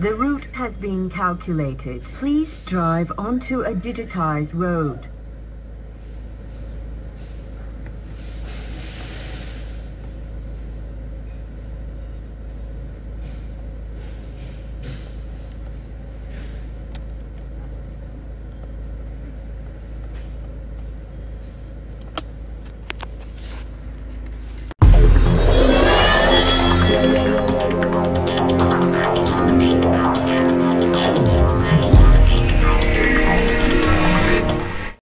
The route has been calculated. Please drive onto a digitized road.